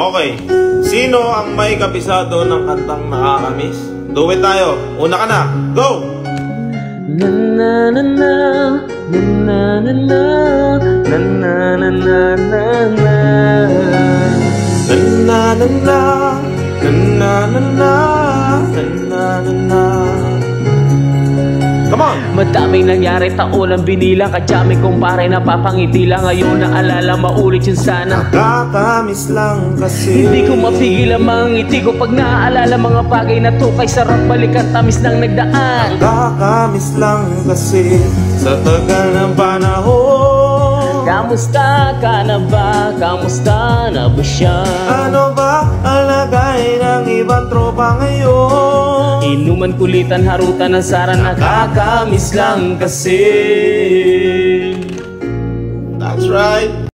Okay. Sino ang may kapisado ng kantang nakakamiss? Do it tayo. Una ka na. Go! Na na na na na na na na na na na Na na na na na na na na na na na Madaming nangyari taon ang binilang Kadyami kong pare napapangiti lang. Ngayon naalala maulit yun sana. Kakamiss lang kasi. Hindi ko mapigil ang mga ngiti ko. Pag naaalala mga bagay na to Kay sarap balikan tamis ng nagdaan. Kakamiss lang kasi. Sa tagal ng panahon. Kamusta ka na ba? Kamusta na ba siya? Ano ba ang lagay ng ibang tropa ngayon? Inuman kulitan, harutan ng sara Nakakamiss lang kasi. That's right